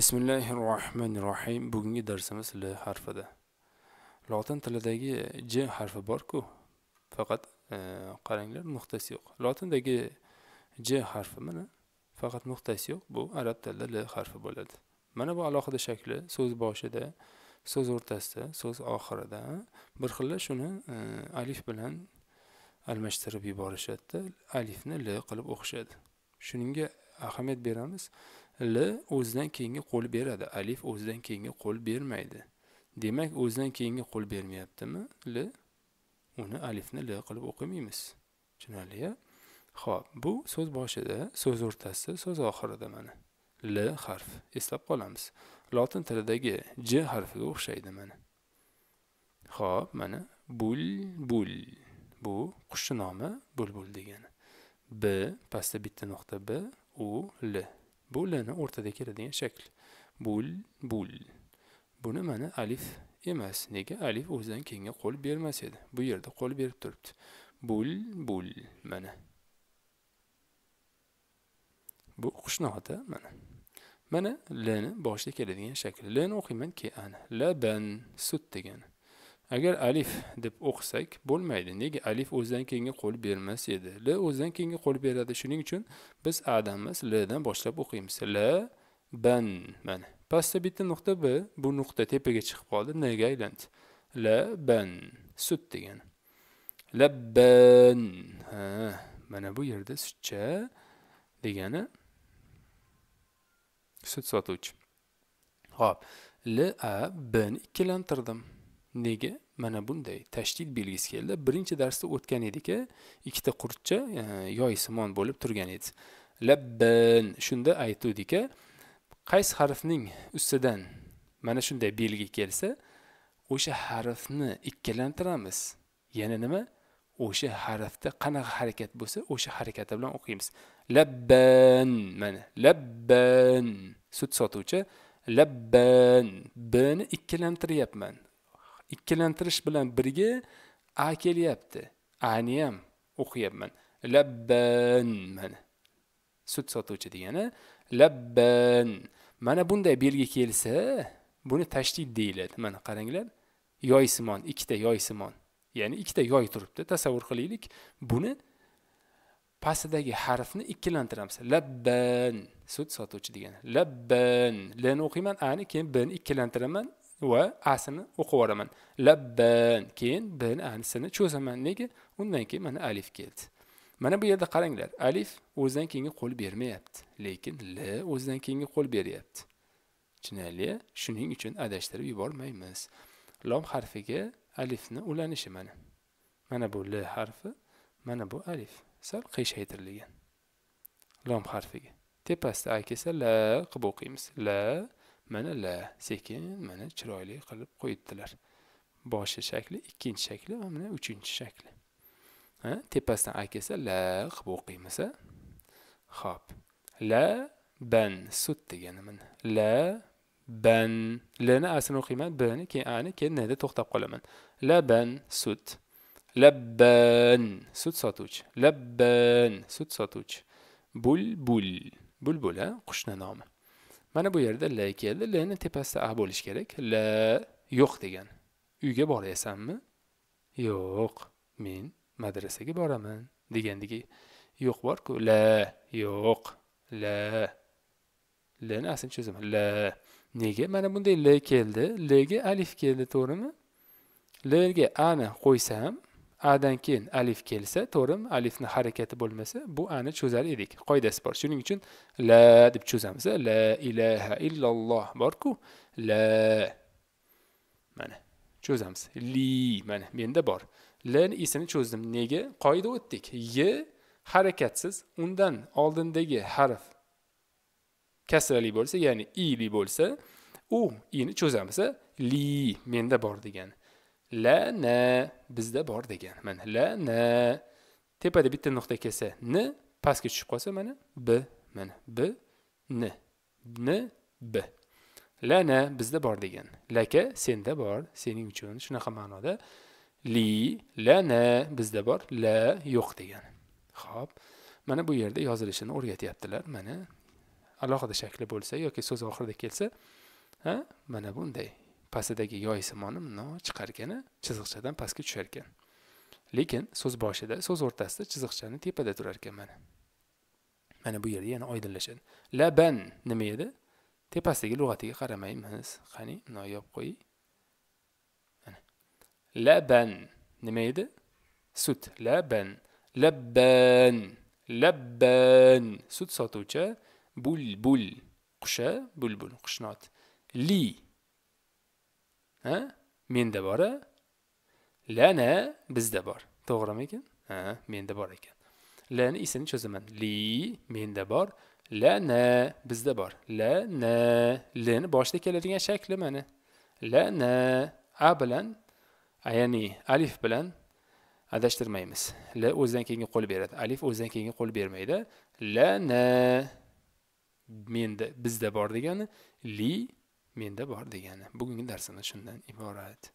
Bismillahir Rohmanir Rohim. Bugungi darsimiz L harfida. Lotin tilidagi J harfi bor-ku, faqat e, qaranglar nuqtasi yo'q. Lotindagi J harfi mana faqat nuqtasi yo'q. Bu arab tilida L harfi bo'ladi. Mana bu alohida shakli so'z boshida, so'z o'rtasida, so'z oxirida bir xilla shuni e, alif bilan almashtirib yuborishadi. Alifni L qilib o'qishadi. Shuningga ahamiyat beramiz. L o'zidan keyingi qo'l beradi. Alif o'zidan keyingi qo'l bermaydi. Demak, o'zidan keyingi qo'l bermayaptimi? L uni alifni L qilib o'qimaymiz. Tushunarli-ya? Xo'p, bu so'z boshida, so'z o'rtasida, so'z oxirida mana. L harf eslab qolamiz. Lotin tilidagi J harfiga o'xshaydi mana. Xo'p, mana bul bul. Bu qushning nomi bulbul degani. B pastda bitta nuqta B, U, L. Bu o'rtada keladigan shakl. Bul, bul. Buni mana alif emas. Nega? Alif o'zidan keyinga qo'l bermas edi. Bu yerda qo'l berib turibdi. Bul, bul. Mana. Bu qushnoda mana. Mana L'ni boshida keladigan shakl. L'ni o'qiyman ki ana. Laban, sut degani. Agar alif deb o'qisak bo'lmaydi. Nega? Alif o'zidan keyingi qo'l bermas edi. L o'zidan keyingi qo'l beradi. Shuning uchun biz adan emas, L dan boshlab o'qiymiz. La ban mana. Pastda bitta nuqta B, bu nuqta tepaga chiqib qoldi, nega aylandi. La ban sut degani. Labban. Ha, mana bu yerda sutcha degani sut sotuvchi. Xo'p, L A B ni ikkilantirdim. Nega? Mana bunday tashdid belgisi keldi. Birinchi darsda o'tgan edik ikkita qurtcha e, yoysimon bo'lib turgan edi. Labban shunda aytdik-a, qaysi harfning ustidan mana shunday belgi kelsa, o'sha harfni ikkilantiramiz. Yana nima? O'sha harfda qanaqa harakat bo'lsa, o'sha harakati bilan o'qiymiz. Labban mana labban sut sotuvchi labban bni ikkilantiryapman. Ikkilantirish bilan birga a kelyapti. Ani ham o'qiyapman. Labban mana. Sut sotuvchi degani labban. Mana bunday belgi kelsa buni tashdid deyiladi. Mana qaranglar. Yoysimon ikkita yoysimon ya'ni ikkita yoy turibdi. Tasavvur qilaylik. Buni pastidagi harfni ikkilantiramiz labban. Sut sotuvchi degani. Labban. Lni o'qiyman ani keyin bni ikkilantiraman. Va asini o'qib yuboraman labban. Keyin bni anisini cho'zaman. Nega? Undan keyin mana alif keldi. Mana bu yerda qaranglar. Alif o'zidan keyingi qo'l bermayapti lekin l o'zidan keyingi qo'l beryapti. Tushunarli shuning uchun adashtirib yubormaymiz. Lom harfiga alifni ulanishi mana. Mana bu l harfi mana bu alif. Sal qiyshaytirilgan lom harfiga. Tepasida a kelsa la qilib o'qiymiz. La mana la sekin mana chiroyli qilib qo'yibdilar. Boshi shakli ikkinchi shakli va mana uchinchi shakli. Ha tepasidan a kelsa la qilib o'qiymiz a ho'p la ban sut degani mana. La ban. Lni asini o'qiyman bni keyin ani keyin nda to'xtab qolaman. Laban sut. Labban sut sotuvchi. Labban sut sotuvchi. Bulbul. Bulbul a qushni nomi. Mana bu yerda la keldi. Lni tepasida a bo'lishi kerak. La yo'q degan. Uyga borasanmi yo'q. Men madrasaga boraman degandagi yo'q borku. La yo'q. La lni aslini cho'zaman. La nega? Mana bunday l keldi. Lga alif keldi to'g'rimi? Lga ani qo'ysam adan keyin alif kelsa to'g'rimi? Alifni harakati bo'lmasa bu ani cho'zar edik. Qoidasi bor. Shuning uchun la deb cho'zamiz. La ilaha illalloh borku. La. Mana cho'zamiz. Li mana menda bor. Lni isini cho'zdim. Nega? Qoida o'tdik. Y harakatsiz undan oldindagi harf kasrali bo'lsa ya'ni ili bo'lsa u ini cho'zamiz li menda bor degani la na bizda bor degan. Mana la na. Tepada bitta nuqta kelsa n pastga tushib qolsa mana b mana b n n b. La na bizda bor degan. Laka senda bor sening uchun. Shunaqa ma'noda. Li la na bizda bor la yo'q degan. Ho'p mana bu yerda yozilishini o'rgatyaptilar. Mana alohida shakli bo'lsa yoki so'z oxirida kelsa ha mana bunday. Pastidagi yoysimoni mundoq chiqar ekan chiziqchadan pastga tushar ekan lekin so'z boshida so'z o'rtasida chiziqchani tepada turar ekan mana. Mana bu yerda yana oydinlashadi laban nima edi? Tepasidagi lug'atiga qaramaymiz qani mundoq yopib qo'ying. Mana. Laban nima edi? Sut. Laban labban labban sut sotuvchi bulbul. Qusha bulbul. Qushnot li. Ha? Menda bor a lana bizda bor. To'g'rimi ekan ha menda bor ekan. Lani ismini cho'zaman. Li menda bor. Lana bizda bor. Lana lni boshida keladigan shakli mana. Lana a bilan ya'ni alif bilan adashtirmaymiz. L o'zidan keyingi qo'l beradi. Alif o'zidan keyingi qo'l bermaydi. Lana menda bizda bor degani li menda bor degani. Bugungi darsimiz shundan iborat.